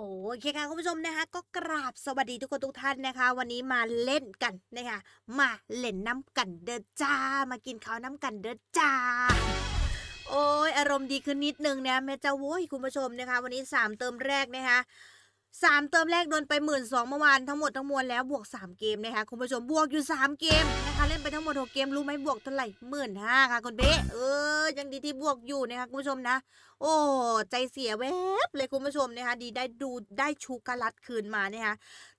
โอเคค่ะคุณผู้ชมนะคะ ก็กราบสวัสดีทุกคนทุกท่านนะคะ วันนี้มาเล่นกันนะคะ มาเล่นน้ำกันเด้อจ้า มากินข้าวน้ำกันเด้อจ้า โอ้ยอารมณ์ดีขึ้นนิดนึงนะแม่เจ้าโว้ยคุณผู้ชมนะคะ วันนี้ 3 เติมแรกนะคะ สามเติมแรกโดนไปหมื่นสองเมื่อวานทั้งหมดทั้งมวลแล้วบวก3เกมนะคะคุณผู้ชมบวกอยู่3เกมนะคะเล่นไปทั้งหมด6เกมรู้ไหมบวกเท่าไหร่หมื่นห้าค่ะคุณเบ๊เออยังดีที่บวกอยู่นะคะคุณผู้ชมนะ โอ้ใจเสียแวบเลยคุณผู้ชมนะคะดีได้ดูได้ชูการัดคืนมานะคะ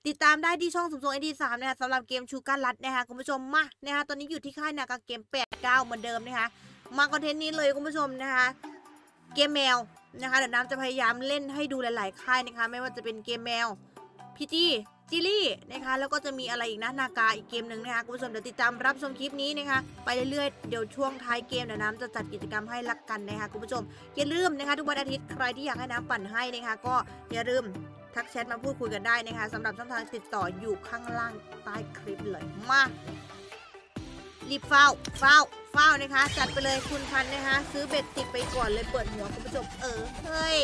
ติดตามได้ที่ช่องสมทรงไอดีสามนะคะสำหรับเกมชูการัดนะคะคุณผู้ชมมานะคะตอนนี้อยู่ที่ค่ายนากาเกม8 9เหมือนเดิมนะคะมาคอนเทนต์นี้เลยคุณผู้ชมนะคะเกมแมว นะคะเดี๋ยวน้ำจะพยายามเล่นให้ดูหลาย ๆ ค่ายนะคะ ไม่ว่าจะเป็นเกมแมวพีจีจิลี่นะคะแล้วก็จะมีอะไรอีกนะนากาอีกเกมหนึ่งนะคะคุณผู้ชมเดี๋ยวติดตามรับชมคลิปนี้นะคะไปเรื่อยๆเดี๋ยวช่วงท้ายเกมเดี๋ยวน้ำจะจัดกิจกรรมให้ลักกันนะคะคุณผู้ชมอย่าลืมนะคะทุกวันอาทิตย์ใครที่อยากให้น้ำปั่นให้นะคะก็อย่าลืมทักแชทมาพูดคุยกันได้นะคะสำหรับช่องทางติดต่ออยู่ข้างล่างใต้คลิปเลยมารีบเฝ้าเฝ้า เฝ้านะคะ จัดไปเลยคุณพันนะคะ ซื้อเบ็ดติดไปก่อนเลยเปิดหัวคุณผู้ชมเออเฮ้ย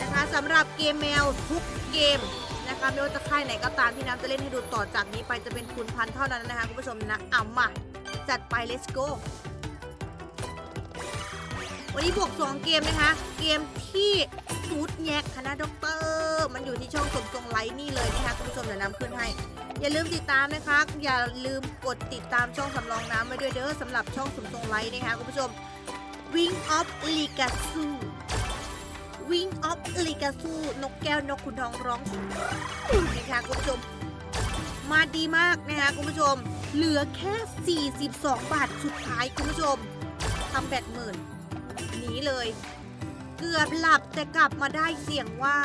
นะคะสำหรับเกมแมวทุกเกมนะคะไม่ว่าจะค่ายไหนก็ตามที่น้ำจะเล่นให้ดูต่อจากนี้ไปจะเป็นคุณพันเท่านั้นนะคะคุณผู้ชมนะเอามาจัดไป let's go วันนี้บวก 2 เกมนะคะ เกมที่ซูดแยกคณะด็อกเตอร์มันอยู่ที่ช่องสมทรงไลท์นี่เลยนะคะคุณผู้ชมเดี๋ยวนำขึ้นให้ อย่าลืมติดตามนะคะ อย่าลืมกดติดตามช่องสำรองน้ำไว้ด้วยเด้อสำหรับช่องสมทรงไลท์นะคะคุณผู้ชม Wing of l i g a s u Wing of l i g a s u นกแก้วนกขุนทองร้องนะคะคุณผู้ชม มาดีมากนะคะคุณผู้ชม เหลือแค่ 42 บาทสุดท้ายคุณผู้ชมทำแบตหมื่น นีเลย เกือบหลับแต่กลับมาได้เสียงว่า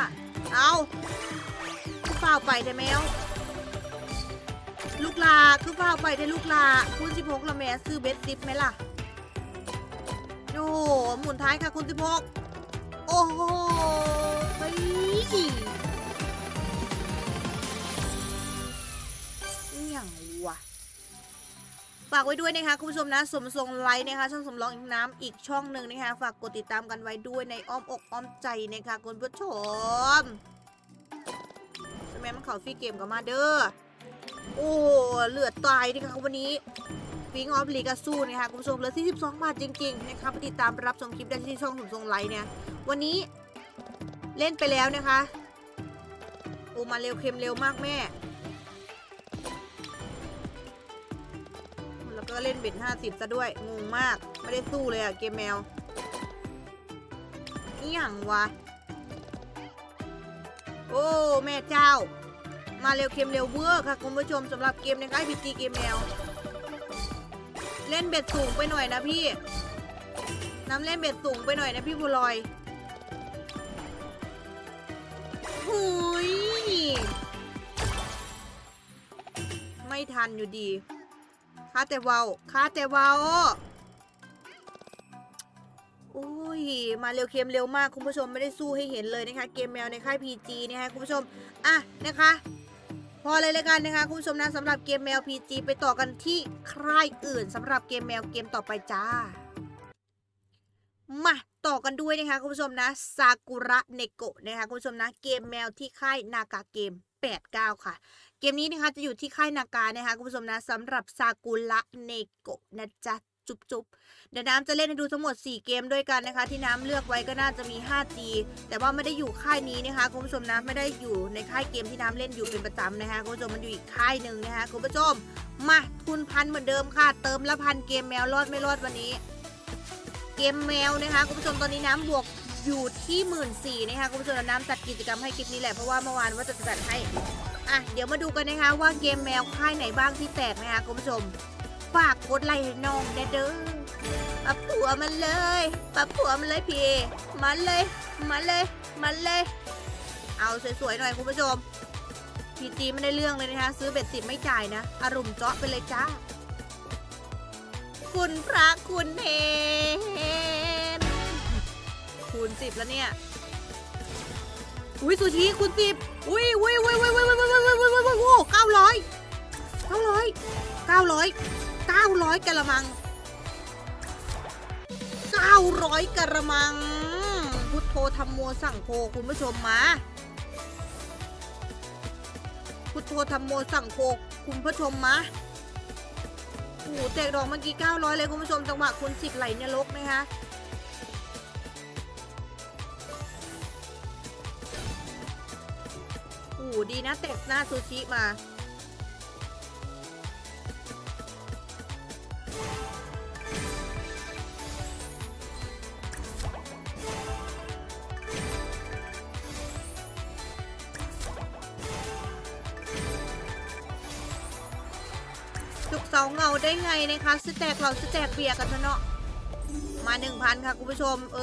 เอาคือฝ้าไปแต่แมว ลูกลาคือฝ้าไปแต่ลูกลาคุณสิบหกละแม่ซื้อเบสซิปไหมล่ะ โอ้หมุนท้ายค่ะคุณสิบหกโอ้โหไป ฝากไว้ด้วยนะคะคุณผู้ชมนะสมทรงไลน์นะคะช่องสำรองอีกน้ำอีกช่องหนึ่งนะคะ ฝากกดติดตามกันไว้ด้วยในอ้อมอกอ้อมใจนะคะคุณผู้ชมใช่ไหมมันเขาฟรีเกมกับมาเด้อโอ้เหลือตายนะคะวันนี้ฟิงออฟลีกาสู้นะคะคุณผู้ชมเหลือ42บาทจริงๆนะคะไปติดตามรับชมคลิปได้ที่ช่องสมทรงไลน์เนี่ยวันนี้เล่นไปแล้วนะคะโอ้มาเร็วเคลมเร็วมากแม่ ก็เล่น bet ห้าสิบซะด้วย งงมาก ไม่ได้สู้เลยอะเกมแมวนี่อย่างวะ โอ้ แม่เจ้า มาเร็วเคลมเร็วเวอร์ค่ะคุณผู้ชมสำหรับเกมในค่าย PG เกมแมว เล่น bet สูงไปหน่อยนะพี่น้ำเล่นเบ็ดสูงไปหน่อยนะพี่บุลอยหุยไม่ทันอยู่ดี คาแต่เวาคาแต่เวาโอ้ย มาเร็วเค็มเร็วมากคุณผู้ชมไม่ได้สู้ให้เห็นเลยนะคะ เกมแมวในค่าย PG นะคะคุณผู้ชม อะนะคะ พอเลยเลยกันนะคะคุณผู้ชมนะสำหรับเกมแมว PG ไปต่อกันที่ใครอื่นสำหรับเกมแมวเกมต่อไปจ้า มาต่อกันด้วยนะคะคุณผู้ชมนะซากุระเนโกะนะคะคุณผู้ชมนะเกมแมวที่ค่ายนากาเกม 89 ค่ะ เกมนี้นะคะจะอยู่ที่ค่ายนาการนะคะคุณผู้ชมนะสำหรับซากุระเนโกะนะจ๊ะจุบจุบเดี๋ยวน้ำจะเล่นให้ดูทั้งหมด 4 เกมด้วยกันนะคะ ที่น้ำเลือกไว้ก็น่าจะมี 5G แต่ว่าไม่ได้อยู่ค่ายนี้นะคะคุณผู้ชมนะไม่ได้อยู่ในค่ายเกมที่น้ำเล่นอยู่เป็นประจำนะคะคุณผู้ชมมันอยู่อีกค่ายหนึ่งนะคะคุณผู้ชมมาทุนพันเหมือนเดิมค่ะ เติมละพันเกมแมวรอดไม่รอดวันนี้ เกมแมวนะคะคุณผู้ชมตอนนี้น้ำบวกอยู่ที่หมื่นสี่นะคะคุณผู้ชมน้ำจัดกิจกรรมให้คลิปนี้แหละเพราะว่าเมื่อวานว่าจะจัดให้ อะเดี๋ยวมาดูกันนะคะว่าเกมแมวค่ายไหนบ้างที่แตกนะคะคุณผู้ชม ฝากกดไลค์ให้น้องเด้อปะผัวมันเลยปะผัวมันเลยพี่มันเลยมันเลยมันเลย เอาสวยๆหน่อยคุณผู้ชมพีจีไม่ได้เรื่องเลยนะคะ ซื้อเบ็ดสิบไม่จ่ายนะอารมณ์เจาะไปเลยจ้า คุณพระคุณเห็นคูณสิบแล้วเนี่ย อุ้ยซูชิคูณสิบ อุ้ยอุ้ยอุ้ยอุ้ยอุ้ยอุ้ยอุ้ยอุ้ยอุ้ยอุ้ยอุ้ยโอ้เก้าร้อยเก้าร้อยเก้าร้อยเก้าร้อยกะละมังเก้าร้อยกะละมัง พุทโธธรรมโมสั่งโฆคุณผู้ชมมาพุทโธธรรมโมสั่งโฆคุณผู้ชมมาโอ้โหแตกดอกเมื่อกี้900เลยคุณผู้ชมจังหวะคุณสิบไหลเนี่ยลกนะคะ หดีนะแตกหน้าซูชิมา จุกเสาเงาได้ไงนะคะสแตกเราสแตกเบียร์กันเนาะมา 1,000 ค่ะคุณผู้ชม เอ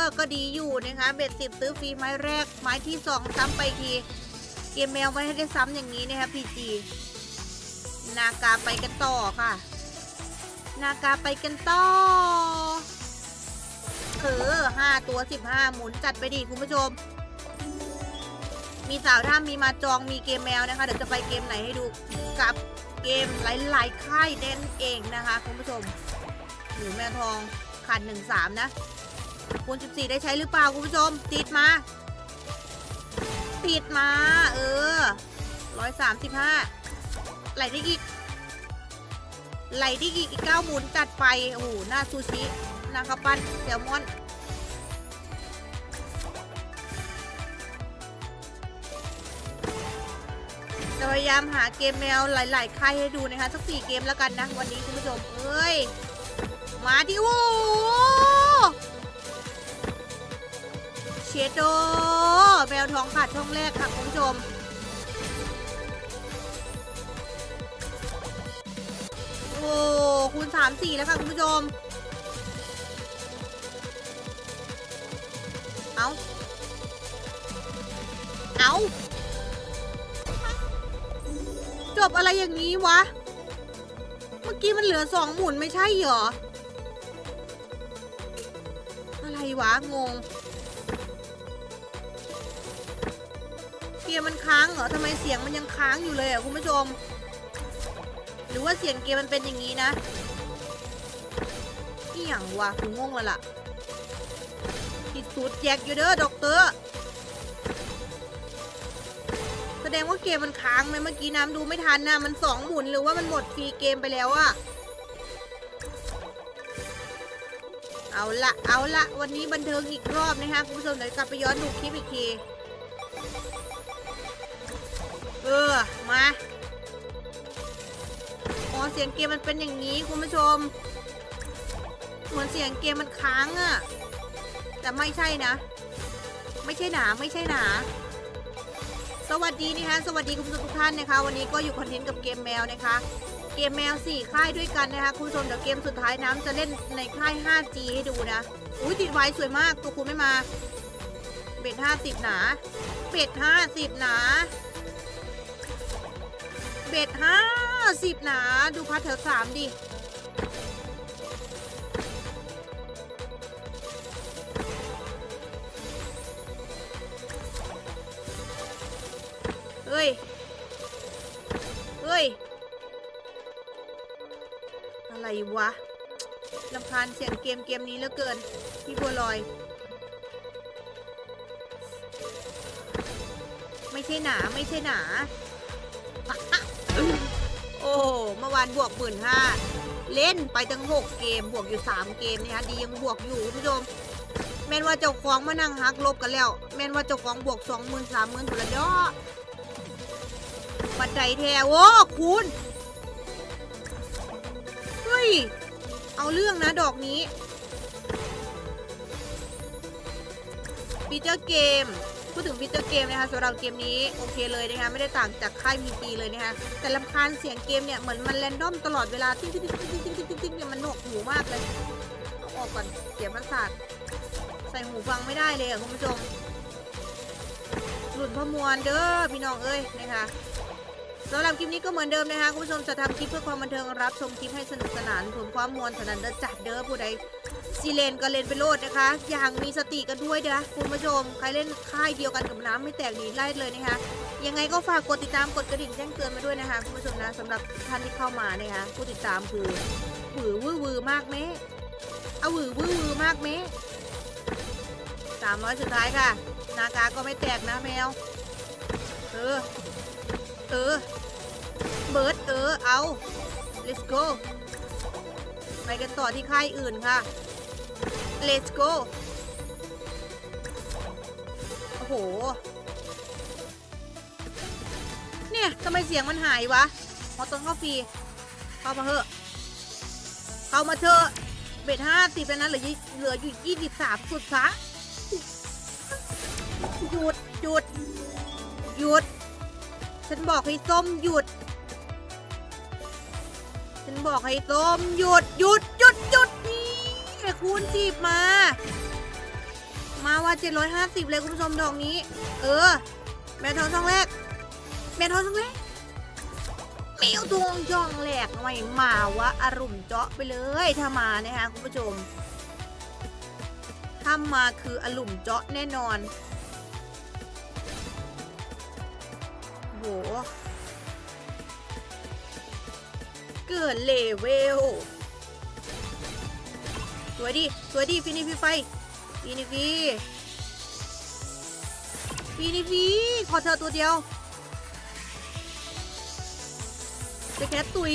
อ ก็ดีอยู่นะคะ เบ็ดสิบซื้อฟรีไม้แรก ไม้ที่สองซ้ำไปที เกมแมวไม่ให้ได้ซ้ำอย่างนี้นะคะพีจีนากาไปกันต่อค่ะ นากาไปกันต่อเออห้าตัวสิบห้าหมุนจัดไปดีคุณผู้ชม มีสาวท่ามีมาจองมีเกมแมวนะคะ เดี๋ยวจะไปเกมไหนให้ดูกับเกมหลายๆค่ายเด่นเองนะคะคุณผู้ชมหรือแมวทองขันหนึ่งสามนะคูณ14ได้ใช้หรือเปล่าคุณผู้ชมติดมา ติดมา เออร้อยสามสิบห้าไหลได้อีก ไหลได้อีกอีกเก้าหมุนจัดไป โอ้โหหน้าซูชินาข้าปั้นแซลมอนจะพยายามหาเกมแมวหลายๆค่ายให้ดูนะคะ สักสี่เกมแล้วกันนะ วันนี้คุณผู้ชม เอ้ย มาดิว้ ชโดแมวทองขาดช่องแรกค่ะคุณผู้ชม โอ้คูณสามสี่แล้วค่ะคุณผู้ชม เอาเอาจบอะไรอย่างนี้วะ เมื่อกี้มันเหลือสองหมุนไม่ใช่เหรอ อะไรวะ งง มมันค้างเหรอทำไมเสียงมันยังค้างอยู่เลยอะคุณผู้ชม หรือว่าเสียงเกมมันเป็นอย่างนี้นะอีหยังวะกูงงแล้วล่ะผิดสูตรแจกอยู่เด้อดอกเตอร์แสดงว่าเกมมันค้างไหมเมื่อกี้น้ำดูไม่ทันนะมันสองหมุนหรือว่ามันหมดฟรีเกมไปแล้วอะเอาละเอาละวันนี้บันเทิงอีกรอบนะคะคุณผู้ชมเดี๋ยวกลับไปย้อนดูคลิปอีกที เออ มาอ๋อเสียงเกมมันเป็นอย่างนี้คุณผู้ชม เหมือนเสียงเกมมันค้างอะแต่ไม่ใช่นะ ไม่ใช่หนาไม่ใช่หนา สวัสดีนะคะสวัสดีคุณผู้ชมทุกท่านนะคะ วันนี้ก็อยู่คอนเทนต์กับเกมแมวนะคะ เกมแมว 4 ค่ายด้วยกันนะคะ คุณผู้ชมเดี๋ยวเกมสุดท้ายน้ำจะเล่นในค่าย 5G ให้ดูนะอุ้ยติดไว้สวยมากตัวคุณไม่มา เบ็ด50 หนา เบ็ด50 หนา เบ็ด50หนาดูพัดแถวสามดิเฮ้ย เฮ้ย อะไรวะลำคาญเสียงเกมเกมนี้เหลือเกิน พี่บัวลอย ไม่ใช่หนา ไม่ใช่หนา นบวกหมื่นห้าเล่นไปตั้งหกเกม บวกอยู่สามเกมนะคะดียังบวกอยู่คุณผู้ชมแม่นว่าเจ้าของมานั่งฮักลบกันแล้ว แม่นว่าเจ้าของบวกสองหมื่นสามหมื่นถุละเนาะบันไดแทโอ้คุณเฮ้ย เอาเรื่องนะดอกนี้ฟีเจอร์เกม พูดถึงฟีเจอร์เกมนะคะสำหรับเกมนี้โอเคเลยนะคะไม่ได้ต่างจากค่าย PG เลยนะคะแต่รำคาญเสียงเกมเนี่ยเหมือนมัน random ตลอดเวลาติ๊งติ๊งติ๊งติ๊งติ๊งติ๊งติ๊งติ๊งเนี่ยมันหนวกหูมากเลยเอาออกก่อนเสียงมันสาดใส่หูฟังไม่ได้เลยอะคุณผู้ชมหลุดพมวลเด้อพี่น้องเอ้ยนะคะสำหรับคลิปนี้ก็เหมือนเดิมนะคะคุณผู้ชมจะทำคลิปเพื่อความบันเทิงรับชมคลิปให้สนุกสนานผลความมวลสนันเดจัดเด้อผู้ใด ซีเลนก็เล่นไปโลดนะคะ อย่างมีสติกันด้วยนะคุณผู้ชม ใครเล่นค่ายเดียวกันกับน้ำไม่แตกหนีไล่เลยนะคะ ยังไงก็ฝากกดติดตามกดกระดิ่งแจ้งเตือนมาด้วยนะคะคุณผู้ชมนะสำหรับท่านที่เข้ามานะคะผู้ติดตามคือหวือวือวือมากเมเอาหวือวือวือมากเมสามร้อยสุดท้ายค่ะ นากาก็ไม่แตกนะแมว เออ เออ เบิร์ดเออ เอา let's go ไปกันต่อที่ค่ายอื่นค่ะ let's go โอ้โห เนี่ยทำไมเสียงมันหายวะพอต้นเข้าฟรี เข้ามาเถอะ เข้ามาเถอะ เบ็ดห้าสิบแล้วนะเหลือยี่เหลืออยู่ยี่สิบสามสุดซะหยุดหยุดหยุด ฉันบอกให้ส้มหยุด ฉันบอกให้ส้มหยุดหยุดหยุดหยุด นี่คูณสิบมา มาว่าเจ็ดร้อยห้าสิบเลยคุณผู้ชมดอกนี้ เออ แม่ทองช่องแรก แม่ทองช่องแรกแมวทองช่องแรกไม่มาวะอารมณ์เจาะไปเลยถ้ามานะคะคุณผู้ชมถ้ามาคืออารมณ์เจาะแน่นอนโหเกิดเลเวล สวยดิสวยดิฟินิฟีไฟฟินิฟีฟินิฟีขอเธอตัวเดียวจะแค่ตุ๋ย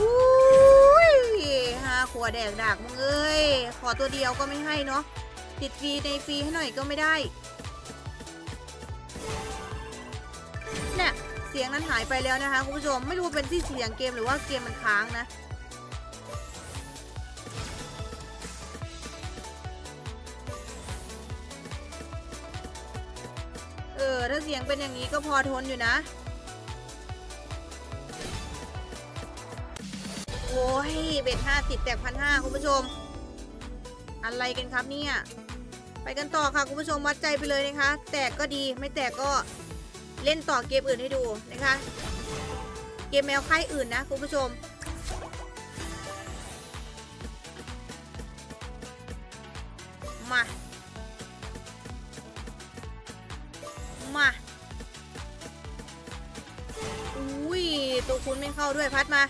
อุ้ยหาขวดแดกดักมึงเอ้ย ขอตัวเดียวก็ไม่ให้เนาะ ติดฟรีในฟรีให้หน่อยก็ไม่ได้เนี่ย เสียงนั้นหายไปแล้วนะคะคุณผู้ชมไม่รู้เป็นที่เสียงเกมหรือว่าเกมมันค้างนะเออถ้าเสียงเป็นอย่างนี้ก็พอทนอยู่นะ โอ้ยเบ็ดห้าสิบแตกพันห้าคุณผู้ชม อะไรกันครับเนี่ยไปกันต่อค่ะคุณผู้ชมวัดใจไปเลยนะคะ แตกก็ดีไม่แตกก็ เล่นต่อเกมอื่นให้ดูนะคะ เกมแมวค่ายอื่นนะคุณผู้ชม มา มาอุ้ยตัวคุณไม่เข้าด้วยพัดมา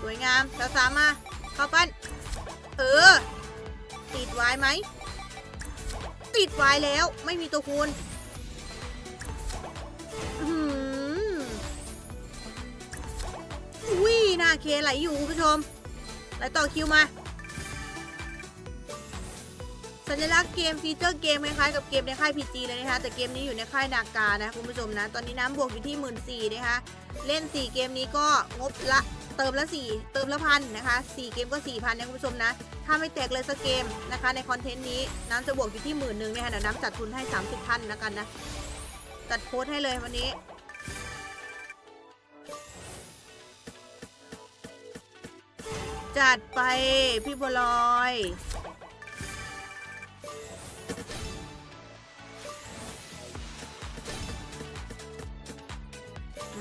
สวยงามสาวสามาเข้าปั้น เออ ติดไว้ไหม ติดไว้แล้วไม่มีตัวคูณอืมอุ้ยหน้าเคไหลอยู่คุณผู้ชมไหลต่อคิวมา สัญลักษณ์เกมฟีเจอร์เกมคล้ายๆกับเกมในค่าย PG เลยนะคะ แต่เกมนี้อยู่ในค่ายนากานะคุณผู้ชมนะ ตอนนี้น้ำบวกอยู่ที่1 4ื่นสี่นะคะ เล่น 4 เกมนี้ก็งบละ เติมละ4เติมละพันนะคะ4เกมก็4,000นะคุณผู้ชมนะ ถ้าไม่แตกเลยสักเกมนะคะ ในคอนเทนต์นี้น้ำจะบวกอยู่ที่หมื่นหนึ่งนะคะเดี๋ยวน้ำจัดทุนให้ 30ท่านแล้วกันนะจัดโค้ดให้เลยวันนี้จัดไปพี่บัวลอย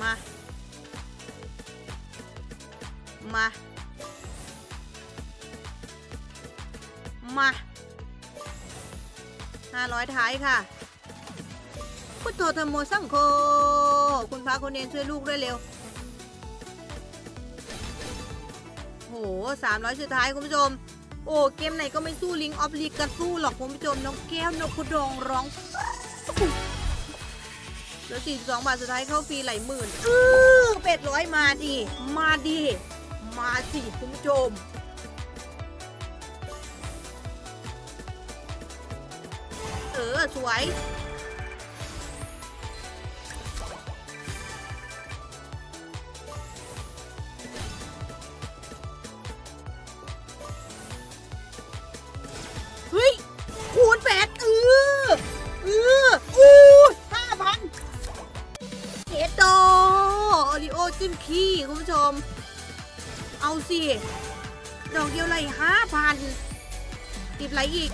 มา มา มาห้าร้อยท้ายค่ะ พุทโธธรรมโมสังโฆคุณพระคนเนนช่วยลูกด้วยเร็ว โหสามร้อยสุดท้ายคุณผู้ชม โอ้ เกมไหนก็ไม่สู้ลิงออฟลีกกันสู้หรอกคุณผู้ชมน้องแก้วนกขุดองร้องเหลือ42บาทสุดท้ายเข้าฟรีหลายหมื่นอื้อเป็ดร้อยมาดิ มาดิ มาสิคุณผู้ชมเออ สวย เฮ้ย คูณแปดเออเอออู้ห้าพันเอโดโอริโอจิ้มขี้ คุณผู้ชม เอาสิ ดอกเดียวเลยห้าพันติดไรอีก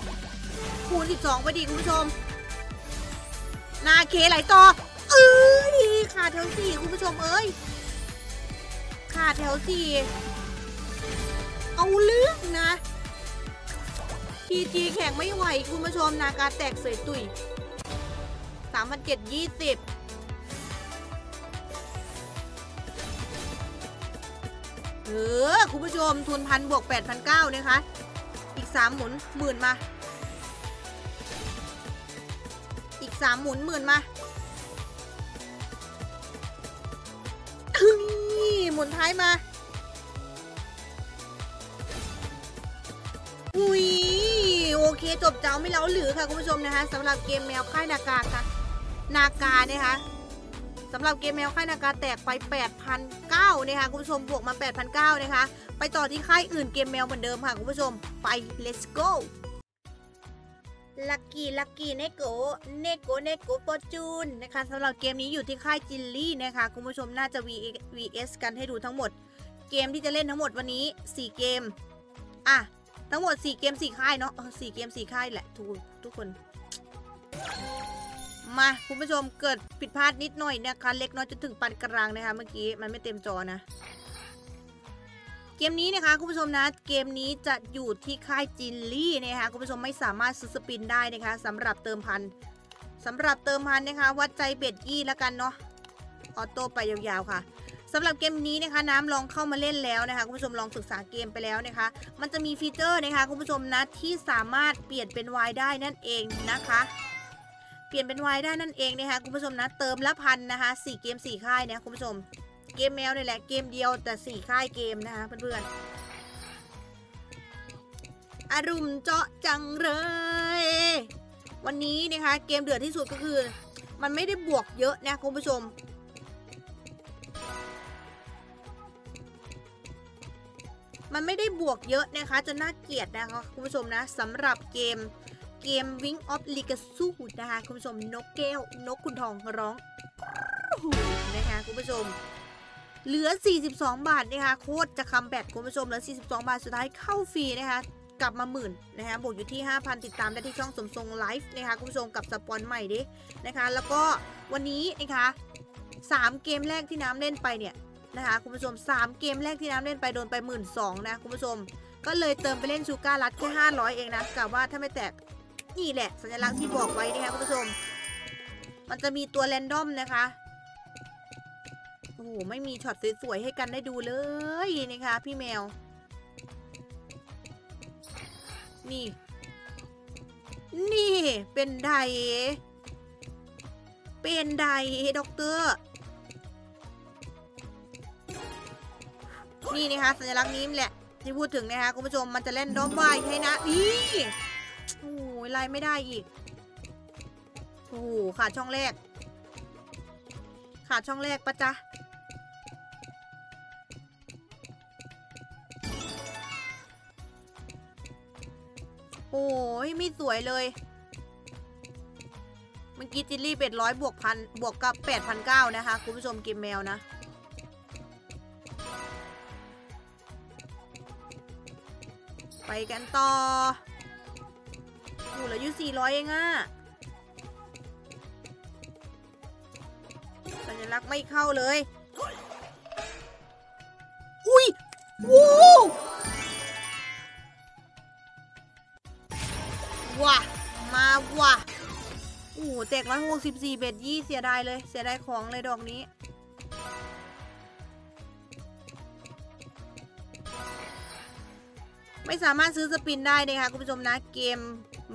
คูณสิบสองไปดีคุณผู้ชม นาเคไหลต่อ เอ้ยขาดแถวสี่คุณผู้ชมเอ้ย ขาดแถวสี่ เอาเรื่องนะพีจีแข่งไม่ไหวคุณผู้ชมนาการแตกเสยตุยสามพันเจ็ดยี่สิบ เออคุณผู้ชมทุนพันบวกแปดพันเก้านะคะ อีกสามหมุนหมื่นมา อีกสามหมุนหมื่นมาเฮ้ยหมุนท้ายมาอุ้ยโอเคจบเจ้าไม่เล้าหรือค่ะคุณผู้ชมนะคะสำหรับเกมแมวค่ายนากาค่ะ นากาเนี่ยค่ะ สำหรับเกมแมวค่ายนากาแตกไป 8,009นะคะคุณผู้ชมบวกมา 8,009นะคะ ไปต่อที่ค่ายอื่นเกมแมวเหมือนเดิมค่ะคุณผู้ชมไป let's go Lucky Lucky Neko Neko Neko โปจูนนะคะสำหรับเกมนี้อยู่ที่ค่าย JILI นะคะ คุณผู้ชมน่าจะ VS กันให้ดูทั้งหมด เกมที่จะเล่นทั้งหมดวันนี้ 4 เกม อะ ทั้งหมด 4 เกม 4 ค่ายเนาะเออ4เกม 4 ค่ายแหละทุกทุกคน มาคุณผู้ชมเกิดผิดพลาดนิดหน่อยนะคะ เล็กน้อยจนถึงปานกลางนะคะ เมื่อกี้มันไม่เต็มจอนะ เกมนี้นะคะคุณผู้ชมนะเกมนี้จะอยู่ที่ค่าย JILI นะคะคุณผู้ชมไม่สามารถซื้อ spin ได้นะคะสำหรับเติมพันสำหรับเติมพันนะคะ วัดใจเบ็ดยี่แล้วกันเนาะออโต้ไปยาวๆค่ะสำหรับเกมนี้นะคะน้ำลองเข้ามาเล่นแล้วนะคะคุณผู้ชมลองศึกษาเกมไปแล้วนะคะ มันจะมีฟีเจอร์นะคะคุณผู้ชมนะที่สามารถเปลี่ยนเป็นวายได้นั่นเองนะคะ เปลี่ยนเป็นวายได้นั่นเองนะคะคุณผู้ชมนะเติมละพันนะคะ4เกม4ค่ายนะคุณผู้ชม เกมแมวนี่แหละเกมเดียวแต่สี่ค่ายเกมนะคะเพื่อนๆอารมณ์เจาะจังเลย วันนี้นะคะเกมเดือดที่สุดก็คือ มันไม่ได้บวกเยอะนะคุณผู้ชมมันไม่ได้บวกเยอะนะคะจนน่าเกลียดนะคะคุณผู้ชมนะสำหรับเกม เกม Wing of l e g a c y นะคะ คุณผู้ชมนกแก้วนกคุณทองร้องนะคะคุณผู้ชม เหลือ 42 บาทนะคะโคตรจะ comeback คุณผู้ชมเหลือ 42 บาทสุดท้ายเข้าฟรีนะคะกลับมาหมื่นนะคะบวกอยู่ที่ 5,000 ติดตามได้ที่ช่องสมทรงไลฟ์นะคะคุณผู้ชมกับสปอนใหม่ดินะคะ แล้วก็วันนี้นะคะ3เกมแรกที่น้ำเล่นไปเนี่ยนะคะคุณผู้ชม 3 เกมแรกที่น้ำเล่นไปโดนไป 1 2 หมื่นนะคุณผู้ชม ก็เลยเติมไปเล่น Sugar Rush แค่500 เองนะกะว่าถ้าไม่แตก นี่แหละ สัญลักษณ์ที่บอกไว้นะคะคุณผู้ชม มันจะมีตัว random นะคะโอ้โหไม่มีช็อตสวยๆให้กันได้ดูเลยนะคะ พี่แมว นี่ นี่เป็นไดเป็นไดด็อกเตอร์นี่นะคะสัญลักษณ์นี้แหละ ที่พูดถึงนะคะคุณผู้ชมมันจะ random wild ให้นะนี่ ไล่ไม่ได้อีก โอ้โหขาดช่องแรก ขาดช่องแรกปะจ๊ะ โอ้ยไม่สวยเลย เมื่อกี้จิลลี่เป็ดร้อยบวกพันบวกกับแปดพันเก้านะคะ คุณผู้ชมเกมแมวนะไปกันต่อ อยู่สี่ร้อยเองอะสัญลักษณ์ไม่เข้าเลย อุ้ยวู้ว่ะ มาว่ะโอ้โหแตกร้อยหกสิบสี่เบ็ดยี่เสียดายเลย เสียดายของเลยดอกนี้ ไม่สามารถซื้อสปินได้นะคะคุณผู้ชมนะ เกม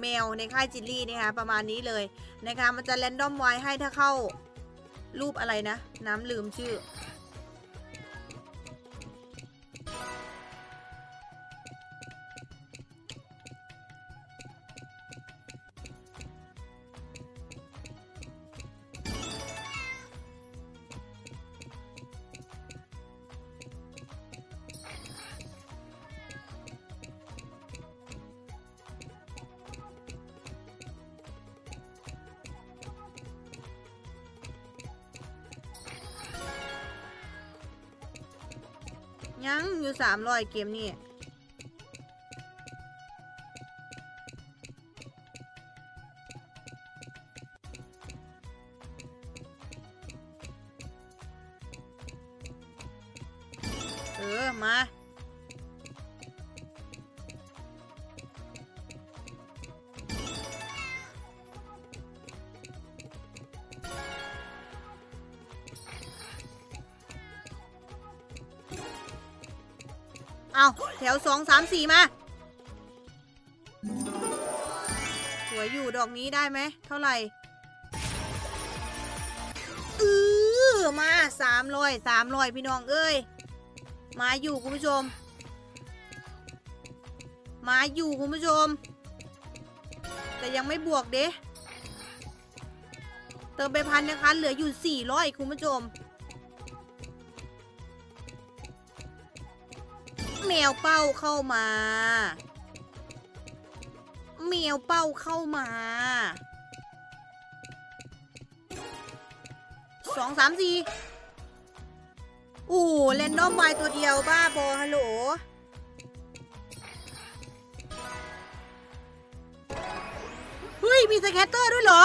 แมวในค่ายจิลลี่นะคะประมาณนี้เลยนะคะมันจะแรนดอมไว้ให้ถ้าเข้ารูปอะไรนะ น้ำลืมชื่อ ยังอยู่สามร้อยเกมนี่ สี่มา สวยอยู่ดอกนี้ได้ไหม เท่าไหร่เออมาสามร้อยสามร้อยพี่น้องเอ้ย มาอยู่คุณผู้ชม มาอยู่คุณผู้ชม แต่ยังไม่บวกเด้เติมไปพันนะคะ เหลืออยู่สี่ร้อยคุณผู้ชม แมวเป้าเข้ามาแมวเป้าเข้ามาสองสามสี่โอ้ random wild ตัวเดียวบ้าบอฮัลโหลเฮ้ย มี scatter ด้วยเหรอ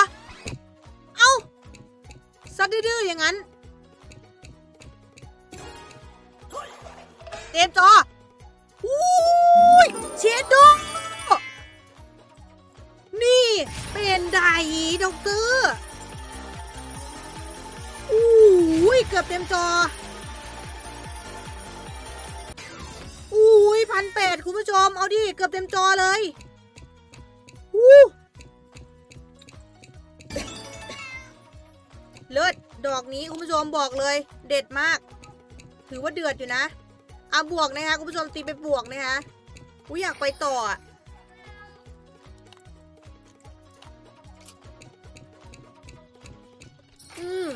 เอ้าซัดดื้อๆอย่างนั้น เต็มจอ อุ้ยเชดโด นี่เป็นไดด็อกเตอร์อุ้ยเกือบเต็มจออุ้ยพันแปดคุณผู้ชม เอาดิ เกือบเต็มจอเลยอู้เลิศดอกนี้คุณผู้ชมบอกเลย เด็ดมาก ถือว่าเดือดอยู่นะ อะบวกนะคะคุณผู้ชมตีไปบวกนะคะอุ้ยอยากไปต่ออะอืม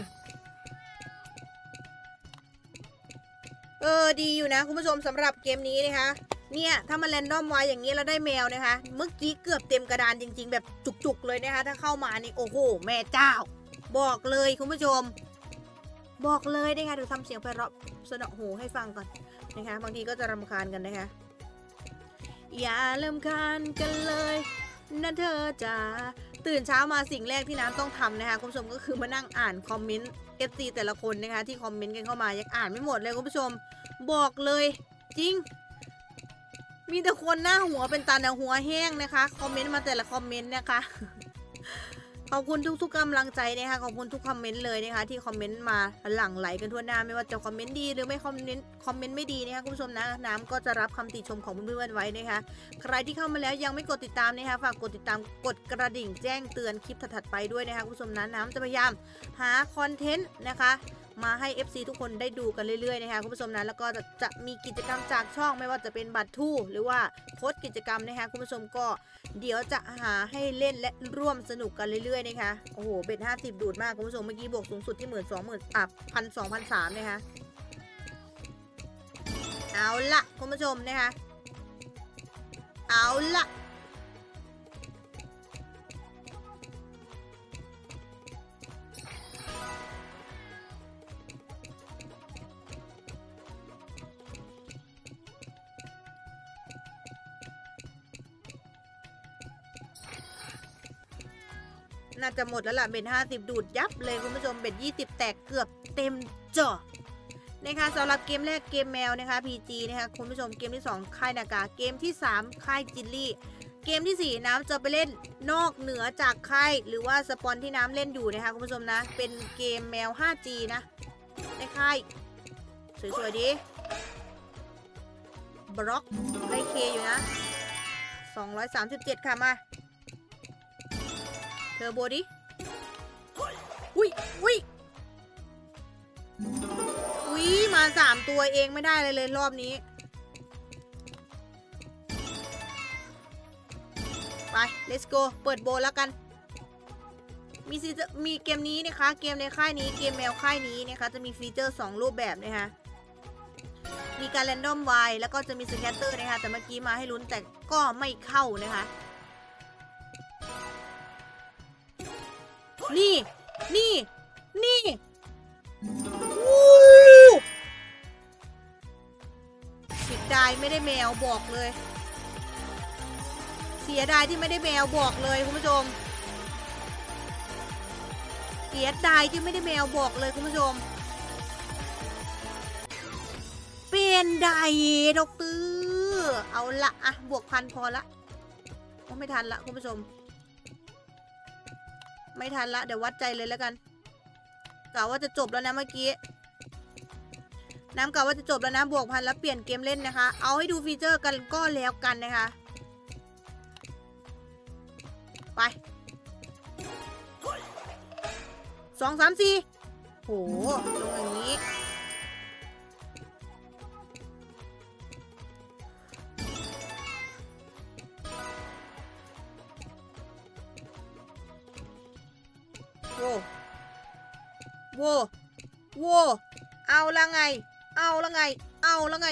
เออดีอยู่นะคุณผู้ชมสำหรับเกมนี้นะคะ เนี่ยถ้ามันแรนดอมไว้อย่างนี้แล้วได้แมวนะคะ เมื่อกี้เกือบเต็มกระดานจริง ๆ แบบจุกๆเลยนะคะ ถ้าเข้ามานี่โอ้โหแม่เจ้า บอกเลยคุณผู้ชม บอกเลยนะคะเดี๋ยวทำเสียงไพเราะสนอหูให้ฟังก่อน นะคะ บางทีก็จะรำคาญกันนะคะ อย่าลำคาญกันเลยนะเธอจ๋าตื่นเช้ามาสิ่งแรกที่น้ำต้องทำนะคะคุณผู้ชมก็คือมานั่งอ่านคอมเมนต์ FC แต่ละคนนะคะ ที่คอมเมนต์กันเข้ามายังอ่านไม่หมดเลยคุณผู้ชม บอกเลยจริง มีแต่คนหน้าหัวเป็นตาหนาหัวแห้งนะคะ คอมเมนต์มาแต่ละคอมเมนต์นะคะ ขอบคุณทุกๆกำลังใจนะคะขอบคุณทุกคอมเมนต์เลยนะคะที่คอมเมนต์มาหลั่งไหลกันทั่วหน้าไม่ว่าจะคอมเมนต์ดีหรือไม่คอมเมนต์คอมเมนต์ไม่ดีนะคะคุณผู้ชมนะน้ำก็จะรับคำติชมของเพื่อนๆไว้นะคะใครที่เข้ามาแล้วยังไม่กดติดตามนะคะฝากกดติดตามกดกระดิ่งแจ้งเตือนคลิปถัดๆไปด้วยนะคะคุณผู้ชมนะน้ำจะพยายามหาคอนเทนต์นะคะ มาให้ FC ทุกคนได้ดูกันเรื่อยๆนะคะคุณผู้ชมนะแล้วก็จะจะมีกิจกรรมจากช่องไม่ว่าจะเป็นบัตรทรูหรือว่าโค้ดกิจกรรมนะคะคุณผู้ชมก็เดี๋ยวจะหาให้เล่นและร่วมสนุกกันเรื่อยๆนะคะโอ้โหเบ็ดห้าสิบดูดมากคุณผู้ชมเมื่อกี้บวกสูงสุดที่หมื่นสองหมื่นอะพันสองพันสามนะคะเอาละคุณผู้ชมนะคะเอาละ น่าจะหมดแล้วล่ะ bet ห้าสิบดูดยับเลยคุณผู้ชม bet ยี่สิบแตกเกือบเต็มจอนะคะสำหรับเกมแรกเกมแมวนะคะ PG นะคะคุณผู้ชมเกมที่ 2 ค่ายนากา เกมที่ 3 ค่าย Jili เกมทีสี่4 น้ำจะไปเล่นนอกเหนือจากค่ายหรือว่าสปอนที่น้ำเล่นอยู่นะคะคุณผู้ชมนะ เป็นเกมแมว 5G นะในค่ายสวยๆดีบล็อกได้เคอยู่นะ 237 ค่ะมา เทอร์โบดิ อุ้ยอุ้ยอุ้ยมาสามตัวเองไม่ได้เลยเลยรอบนี้ ไป let's go เปิดโบแล้วกัน มีซีมีเกมนี้นะคะ เกมในค่ายนี้เกมแมวค่ายนี้นะคะ จะมีฟีเจอร์ 2 รูปแบบนะคะมีการ random wild แล้วก็จะมี scatter นะคะแต่เมื่อกี้มาให้ลุ้นแต่ก็ไม่เข้านะคะ นี่ นี่ นี่วู้เสียดายไม่ได้แมวบอกเลย เสียดายที่ไม่ได้แมวบอกเลยคุณผู้ชม เสียดายที่ไม่ได้แมวบอกเลยคุณผู้ชม เป็นไดดอกตือเอาละอะบวกพันพอละโอ้ไม่ทันละคุณผู้ชม ไม่ทันละ เดี๋ยววัดใจเลยแล้วกันกะว่าจะจบแล้วนะเมื่อกี้ น้ำกะว่าจะจบแล้วนะบวกพันแล้วเปลี่ยนเกมเล่นนะคะ เอาให้ดูฟีเจอร์กันก็แล้วกันนะคะ ไปสองสามสี่โหลงอย่างนี้ โว้โว้โว้เอาละไง เอาละไง เอาละไง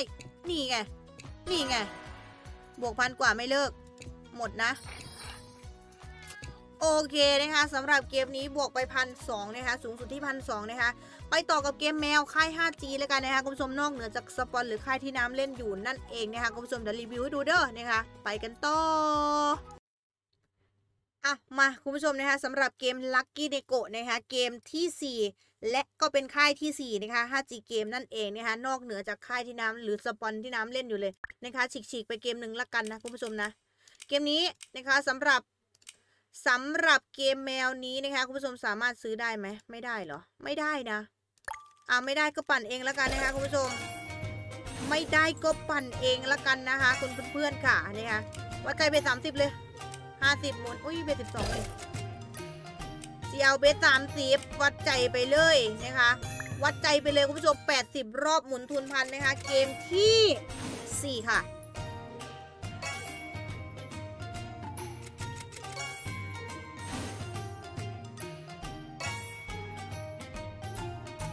นี่ไง นี่ไง บวกพันกว่าไม่เลิก หมดนะ โอเคนะคะสำหรับเกมนี้บวกไปพันสองนะคะ สูงสุดที่พันสองนะคะ ไปต่อกับเกมแมวค่าย 5G แล้วกันนะคะคุณผู้ชมนอกเหนือจากสปอนหรือค่ายที่น้ำเล่นอยู่นั่นเองนะคะคุณผู้ชมเดี๋ยวรีวิวให้ดูเด้อนะคะ ไปกันต่อ อะมาคุณผู้ชมนะคะสำหรับเกม Lucky n e g o นะคะเกมทีสี่ 4 และก็เป็นค่ายที่ 4 นะคะ 5G เกมนั่นเองนะคะนอกเหนือจากค่ายที่น้ำหรือสปอนที่น้ำเล่นอยู่เลยนะคะฉีกๆไปเกมหนึ่งละกันนะคุณผู้ชมนะเกมนี้นะคะสำหรับสำหรับเกมแมวนี้นะคะคุณผู้ชมสามารถซื้อได้ไหมไม่ได้เหรอ ไม่ได้นะอ่าไม่ได้ก็ปั่นเองละกันนะคะคุณผู้ชม ไม่ได้ก็ปั่นเองละกันนะคะ คุณเพื่อนๆค่ะนี่ค่ะวัดใจไปสามสิบเลย ห้าสิบหมุน อุ้ยเบสสิบสองเลยเซียวเบสสามสิบวัดใจไปเลยนะคะ วัดใจไปเลยคุณผู้ชมแปดสิบรอบหมุนทุนพันนะคะ เกมที่สี่ค่ะ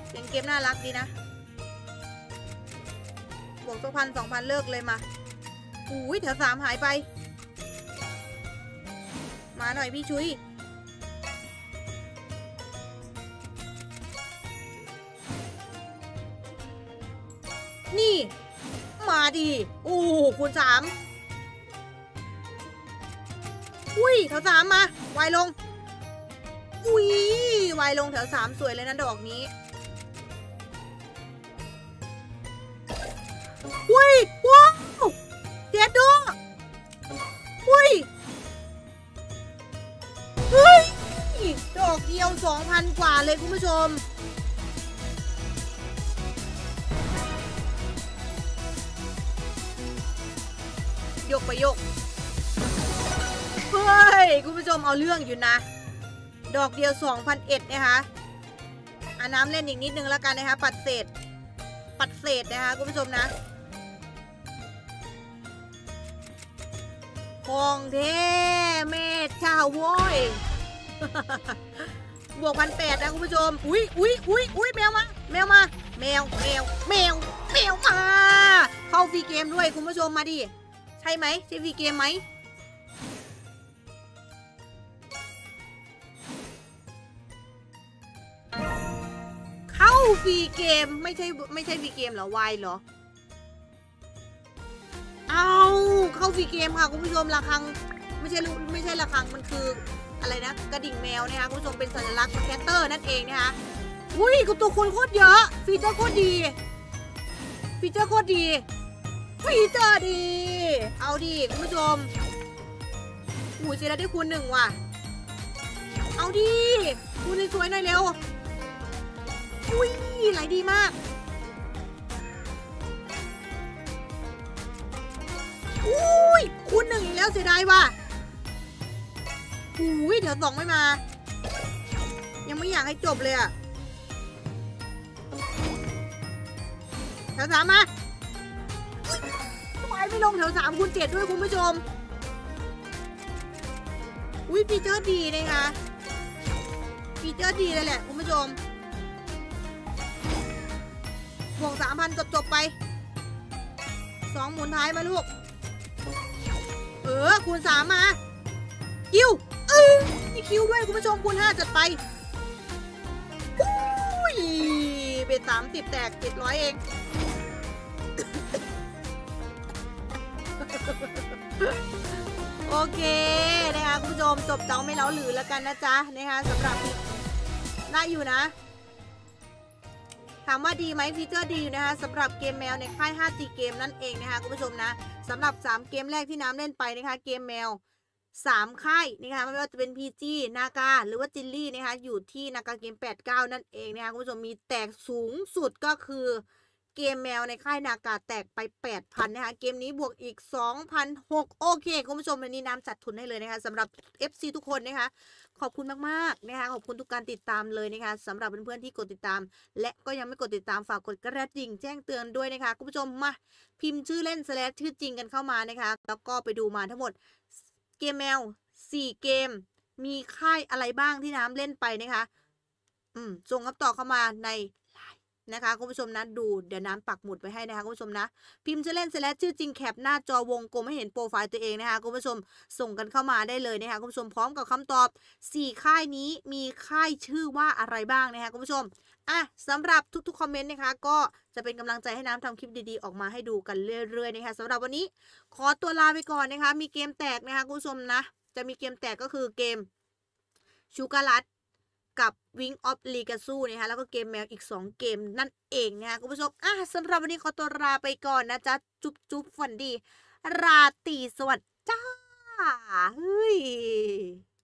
เสียงเกมน่ารักดีนะ บวกสักพันสองพันเลิกเลยมาอุ้ยแถวสามหายไป มาหน่อยพี่ชุยนี่ มาดิโอ้คูณสามอุ้ยแถวสามมา วายลง อุ้ยวายลงแถวสามสวยเลยนะดอกนี้ อุ้ยว้าวเด็ดดูอุ้ย อกเดียว 2,000 กว่าเลยคุณผู้ชม ยกไปยก เฮ้ย คุณผู้ชมเอาเรื่องอยู่นะ ดอกเดียว 2,001นะคะอาน้ำเล่นอีกนิดนึงแล้วกันนะคะ ปัดเศษ ปัดเศษนะคะคุณผู้ชมนะของเท่เมธชาวโว้ย บวกพันแปดนะคุณผู้ชม อุ้ยอุ้ยอุ้ยอุ้ยแมวมา แมวมา แมว แมว แมว แมวมา เข้าฟรีเกมด้วยคุณผู้ชมมาดิ ใช่ไหมใช่ฟรีเกมไหมเข้าฟรีเกมไม่ใช่ไม่ใช่ฟรีเกมเหรอวายเหรอ เอาเข้าฟรีเกมค่ะคุณผู้ชมระฆัง ไม่ใช่ไม่ใช่ระฆังมันคือ อะไรนะกระดิ่งแมวนะคะคุณผู้ชมเป็นสัญลักษณ์ scatter นั่นเองนะคะอุ้ยกับตัวคูณโคตรเยอะฟีเจอร์โคตรดี ฟีเจอร์โคตรดี ฟีเจอร์ดี เอาดีคุณผู้ชมหูเจแล้วได้คูณหนึ่งว่ะ เอาดีคูณสวยๆหน่อยเร็วอุ้ยไหลดีมากอุ้ยคูณหนึ่งอีกแล้วเสียดายว่ะ อุ้ยเดี๋ยวสองไม่มา ยังไม่อยากให้จบเลยอะแถวสามมาทำไมไม่ลงแถวสามคูณเจ็ดด้วยคุณผู้ชม อุ้ยฟีเจอร์ดีนะคะฟีเจอร์ดีเลยแหละคุณผู้ชมบวกสามพันจบๆไปสองหมุนท้ายมาลูก เออ คูณสามมาคิว มีคิวด้วยคุณผู้ชมคูณห้าจัดไปอุ้ยเป็นสามสิบแตกเจ็ดร้อยเองโอเคนะคะคุณผู้ชมจบเจ้าไม่เล้าหรือแล้วกันนะจ๊ะนะคะสำหรับได้อยู่นะ ถามว่าดีไหมฟีเจอร์ดีอยู่นะคะสำหรับเกมแมวในค่าย 5G เกมนั่นเองนะคะคุณผู้ชมนะสำหรับ 3 เกมแรกที่น้ำเล่นไปนะคะเกมแมว 3 ค่ายนะคะไม่ว่าจะเป็น PG นากาหรือว่าจิลลี่นะคะอยู่ที่นากาเกม 89 นั่นเองนะคะคุณผู้ชมมีแตกสูงสุดก็คือเกมแมวในค่ายนากาแตกไป 8,000 นะคะ เกมนี้บวกอีก 2,006 โอเค คุณผู้ชมวันนี้น้ำจัดทุนให้เลยนะคะสำหรับ FC ทุกคนนะคะ ขอบคุณมาก ๆ นะคะ ขอบคุณทุกการติดตามเลยนะคะสำหรับเพื่อน ๆ ที่กดติดตาม และก็ยังไม่กดติดตามฝากกดกระดิ่งแจ้งเตือนด้วยนะคะ คุณผู้ชมมา พิมพ์ชื่อเล่น slash ชื่อจริงกันเข้ามานะคะ แล้วก็ไปดูมาทั้งหมด เกมแมว4เกม มีค่ายอะไรบ้างที่น้ำเล่นไปนะคะ อืมส่งคำตอบเข้ามาในไลน์นะคะคุณผู้ชมนะดูเดี๋ยวน้ำปักหมุดไว้ให้นะคะคุณผู้ชมนะ พิมพ์ชื่อเล่น slash ชื่อจริงแคปหน้าจอวงกลมให้เห็นโปรไฟล์ตัวเองนะคะคุณผู้ชมส่งกันเข้ามาได้เลยนะคะคุณผู้ชมพร้อมกับคำตอบสี่ค่ายนี้มีค่ายชื่อว่าอะไรบ้างนะคะคุณผู้ชม อะสำหรับทุกๆคอมเมนต์นะคะ ก็จะเป็นกำลังใจให้น้ำทำคลิปดีๆ ออกมาให้ดูกันเรื่อยๆนะคะสำหรับวันนี้ขอตัวลาไปก่อนนะคะ มีเกมแตกนะคะคุณผู้ชมนะ จะมีเกมแตกก็คือเกมชูการัตกับ Wing of l e g a s u นะคะแล้วก็เกมแมวอีก 2 เกมนั่นเองนะคะคุณผู้ชมอะสำหรับวันนี้ขอตัวลาไปก่อนนะจ๊ะ จุ๊บจุ๊บฝันดี ราตรีสวัสดิ์จ้าเฮ้ย